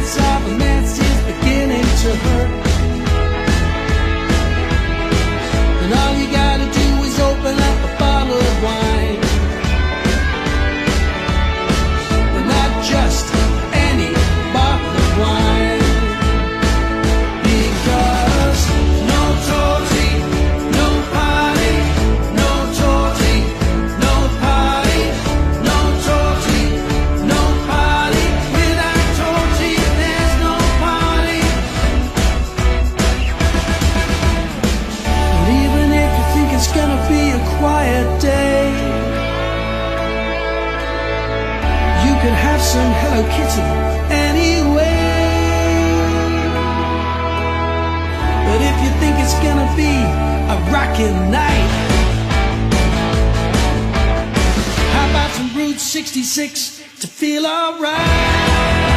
It's all a mess just beginning to hurt. could have some Hello Kitty anyway. But if you think it's gonna be a rockin' night How about some Route 66 to feel alright?